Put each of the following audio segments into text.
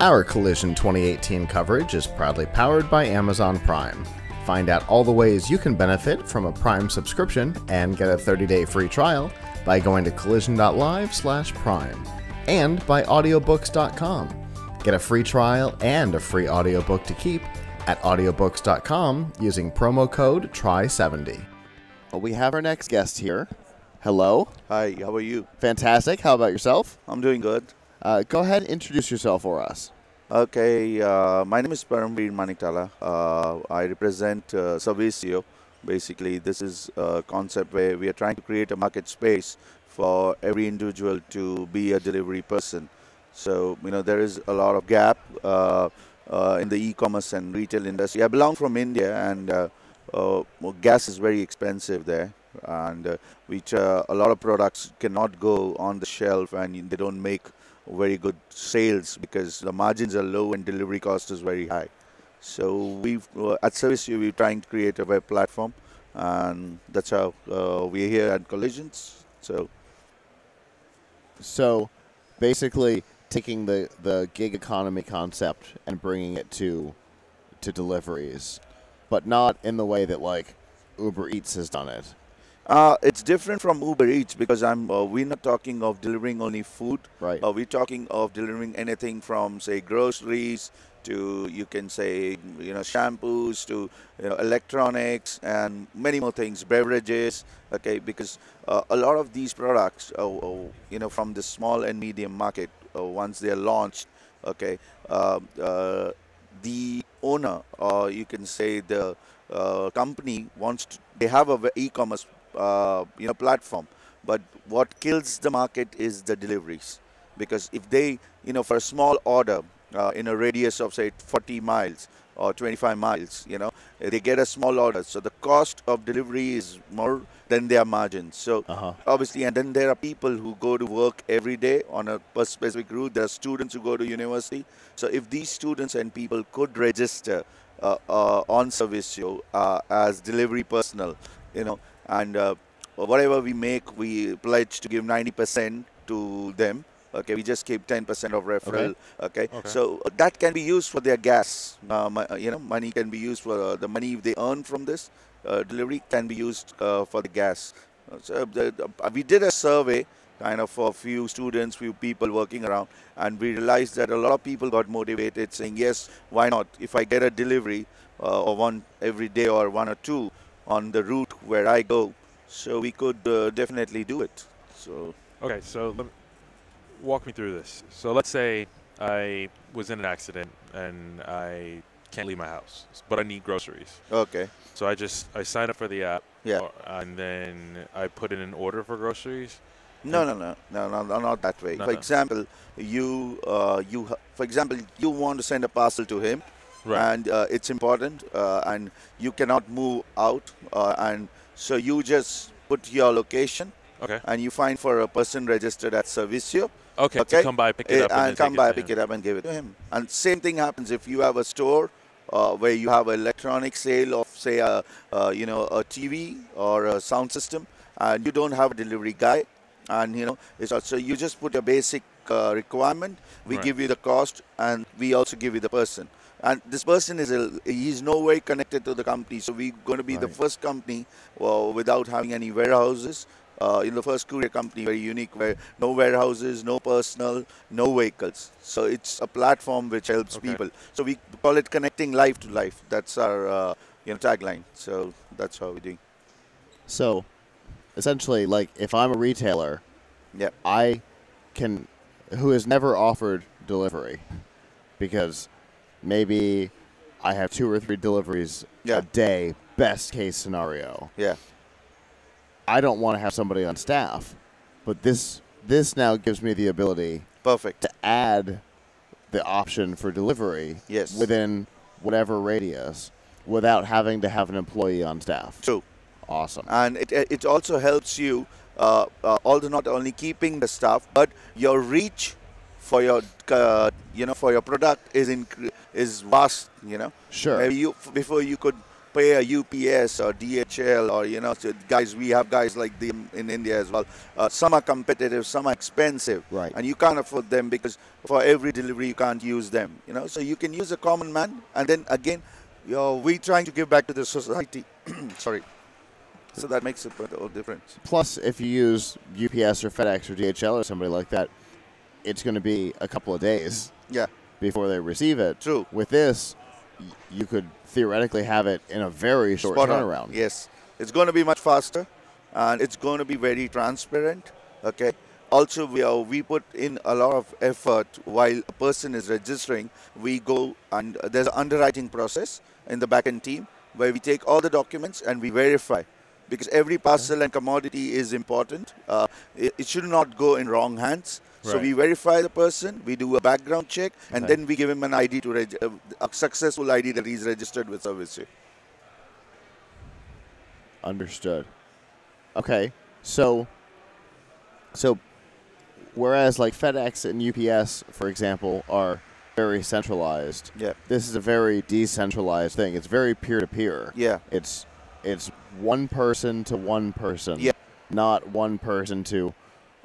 Our Collision 2018 coverage is proudly powered by Amazon Prime. Find out all the ways you can benefit from a Prime subscription and get a 30-day free trial by going to collision.live/prime and by audiobooks.com. Get a free trial and a free audiobook to keep at audiobooks.com using promo code TRY70. Well, we have our next guest here. Hello. Hi, how are you? Fantastic. How about yourself? I'm doing good. Uh, go ahead and introduce yourself for us. Okay, uh, my name is Paramvir Maniktala. Uh, I represent uh, Servicio. Basically, this is a concept where we are trying to create a market space for every individual to be a delivery person. So, you know, there is a lot of gap uh, uh, in the e-commerce and retail industry. I belong from India and uh, uh, well, gas is very expensive there. And which a lot of products cannot go on the shelf and they don't make very good sales because the margins are low and delivery cost is very high. So we've uh, at Servicio we're trying to create a web platform, and that's how uh, we're here at Collisions. So So, basically, taking the, the gig economy concept and bringing it to to deliveries, but not in the way that like Uber Eats has done it. Uh, it's different from Uber Eats because I'm uh, we're not talking of delivering only food. Right. Uh, we're talking of delivering anything from say groceries to you can say you know shampoos to you know, electronics and many more things, beverages. Okay, because uh, a lot of these products, uh, uh, you know, from the small and medium market, uh, once they are launched, okay, uh, uh, the owner or you can say the uh, company wants to, they have a e-commerce uh, you know platform. But what kills the market is the deliveries. Because if they you know for a small order uh, in a radius of say 40 miles or 25 miles you know they get a small order so the cost of delivery is more than their margins. So Uh-huh. obviously and then there are people who go to work every day on a specific route. There are students who go to university. So if these students and people could register uh, uh, on Servicio uh, as delivery personnel you know and uh, whatever we make we pledge to give 90% to them. Okay we just keep 10% of referral. Okay, Okay. so uh, that can be used for their gas. Uh, uh, you know money can be used for uh, the money they earn from this uh, delivery can be used uh, for the gas. So the, uh, we did a survey kind of for a few students few people working around and we realized that a lot of people got motivated saying yes why not? If i get a delivery uh, or one every day or one or two on the route where i go so we could uh, definitely do it so Okay, so let me, walk me through this. So let's say I was in an accident and I can't leave my house, but I need groceries. okay So I just I sign up for the app, Yeah. and then I put in an order for groceries. No, no, no, no, no, no, not that way. No, for no. example, you, uh, you, for example, you want to send a parcel to him, Right. and uh, it's important, uh, and you cannot move out, uh, and so you just put your location, Okay. and you find for a person registered at Servicio, Okay. okay, To come by, pick it eh, up, and, then come by, pick it up, and give it to him. And same thing happens if you have a store. Uh, where you have an electronic sale of say a, uh, you know a TV or a sound system and you don't have a delivery guy and you know it's also you just put a basic uh, requirement we Right. give you the cost and we also give you the person and this person is a, he's no way connected to the company. So we're going to be the first company well, without having any warehouses. Uh, in the first courier company very unique where no warehouses no personnel no vehicles. So it's a platform which helps Okay. people. So we call it connecting life to life. That's our uh, you know tagline. So that's how we do. So, essentially, like if I'm a retailer, yeah I can, who has never offered delivery, because maybe I have two or three deliveries Yeah. a day, best case scenario. yeah I don't want to have somebody on staff, but this this now gives me the ability perfect to add the option for delivery Yes. within whatever radius without having to have an employee on staff. true Awesome. and it, it also helps you uh, uh, although not only keeping the staff but your reach for your uh, you know for your product is in is vast you know Sure. maybe you before you could pay a UPS or DHL or you know so guys we have guys like them in India as well. Uh, some are competitive, some are expensive, Right. and you can't afford them because for every delivery you can't use them. You know, so you can use a common man, and then again, you're, we trying to give back to the society. Sorry. So that makes a difference. Plus, if you use UPS or FedEx or DHL or somebody like that, it's going to be a couple of days Yeah, before they receive it. True. With this, you could theoretically have it in a very short Spot on. turnaround. Yes, it's going to be much faster, and it's going to be very transparent. Okay. Also, we are, we put in a lot of effort while a person is registering. We go and there's an underwriting process in the backend team where we take all the documents and we verify because every parcel and commodity is important. Uh, it, it should not go in wrong hands. So we verify the person, we do a background check, and Okay. then we give him an ID to reg- uh, a successful ID that he's registered with Service. Understood. Okay, so so whereas like FedEx and UPS, for example, are very centralized. Yeah. This is a very decentralized thing. It's very peer to peer. Yeah. It's it's one person to one person. Yeah. Not one person to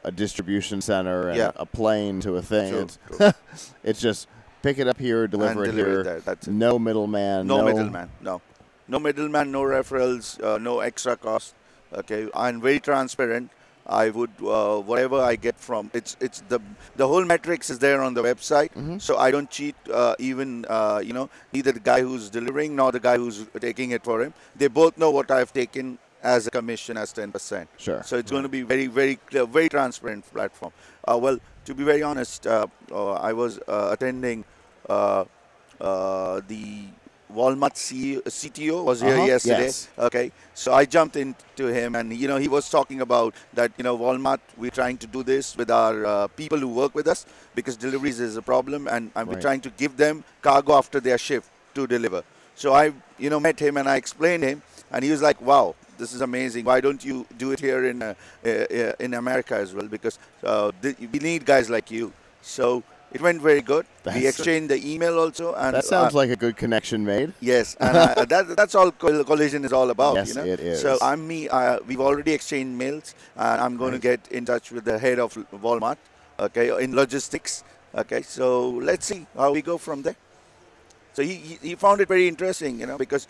a distribution center and Yeah. a plane to a thing. True, It's it's just pick it up here, deliver it deliver here. there, that's it. No middleman. No, middleman. No. No middleman, no referrals, uh, no extra cost. Okay. I'm very transparent. I would uh, whatever I get from it's it's the the whole metrics is there on the website, Mm-hmm. so I don't cheat uh, even uh, you know neither the guy who's delivering nor the guy who's taking it for him. They both know what I've taken as a commission as ten percent. Sure. So it's going to be very very clear, very transparent platform. Uh, well, to be very honest, uh, uh, I was uh, attending uh, uh, the Walmart CEO, CTO was here Uh-huh, yesterday. yes. Okay, so I jumped into him, and you know he was talking about that. You know, Walmart, we're trying to do this with our uh, people who work with us because deliveries is a problem, and, and we're Right. trying to give them cargo after their shift to deliver. So I, you know, met him and I explained him, and he was like, "Wow, this is amazing. Why don't you do it here in uh, uh, uh, in America as well? Because uh, we need guys like you." So it went very good. we That's- exchanged the email also, and That sounds uh, like a good connection made. Yes, and uh, that, that's all Coll- collision is all about. Yes, you know? it is. So I'm me. Uh, we've already exchanged mails, and I'm going to get in touch with the head of Walmart. Okay, in logistics. Okay, so let's see how we go from there. So he, he, he found it very interesting, you know, because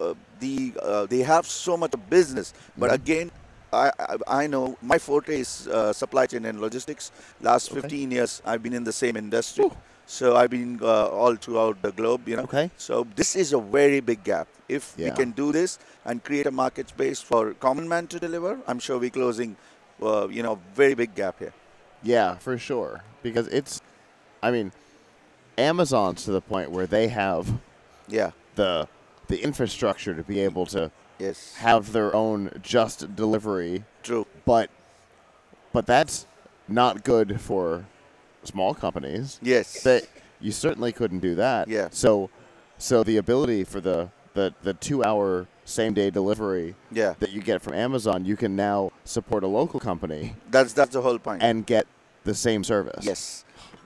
uh, the uh, they have so much business, but Mhm. again. I, I, I know my forte is uh, supply chain and logistics. Last Okay. 15 years, I've been in the same industry. So I've been uh, all throughout the globe, you know. Okay. So this is a very big gap. If we can do this and create a market space for common man to deliver, I'm sure we're closing, uh, you know, very big gap here. Yeah, for sure. Because it's, I mean, Amazon's to the point where they have Yeah. the the infrastructure to be able to Yes. have their own just delivery, True. but but that's not good for small companies. Yes. That you certainly couldn't do that. Yeah. So so the ability for the the, the two hour same day delivery yeah. that you get from Amazon, you can now support a local company That's that's the whole point. and get the same service. Yes.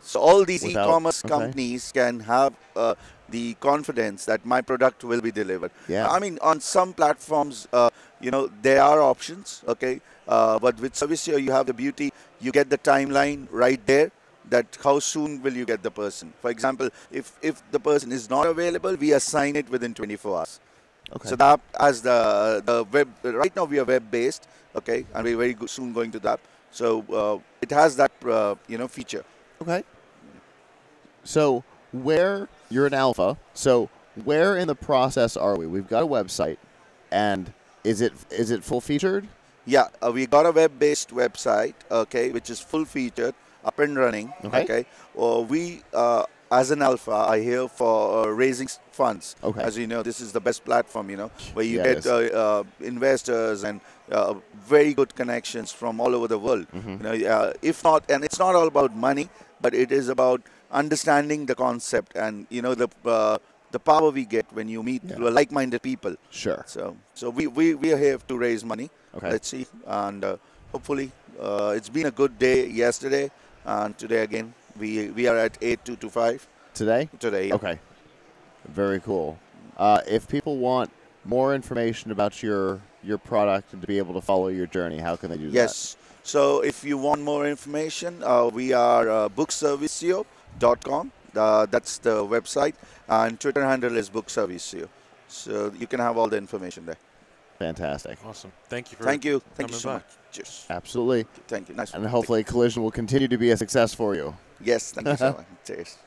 So all these e-commerce okay. companies can have uh, the confidence that my product will be delivered. Yeah. I mean, on some platforms, uh, you know, there are options, okay? Uh, but with Servicio, you have the beauty, you get the timeline right there that how soon will you get the person. For example, if, if the person is not available, we assign it within 24 hours. Okay. So that as the the web right now we are web based, okay, and we're very soon going to that. So uh, it has that uh, you know feature. Okay. So where you're an alpha, so where in the process are we? We've got a website, and is it is it full featured? Yeah, uh, we got a web-based website, okay, which is full-featured, up and running. Okay. Uh, we, uh, as an alpha, are here for uh, raising funds. Okay. As you know, this is the best platform, you know, where you Yeah, get uh, uh, investors and uh, very good connections from all over the world. Mm-hmm. You know, uh, if not, and it's not all about money, but it is about understanding the concept and you know the uh, the power we get when you meet Yeah. like-minded people. Sure. So, so we, we, we are here to raise money. Okay. Let's see. And uh, hopefully, uh, it's been a good day yesterday. And today again, we, we are at 8225 Today? today. yeah. Okay. Very cool. Uh, if people want more information about your your product and to be able to follow your journey, how can they do that? Yes. So if you want more information, uh, we are Book uh, bookservicio.com. Uh, that's the website. And Twitter handle is bookservicio. So you can have all the information there. Fantastic. Awesome. Thank you for Thank you. Thank you so by. much. Cheers. Absolutely. Thank you. Nice. And hopefully Collision will continue to be a success for you. Yes. Thank you so much. Cheers.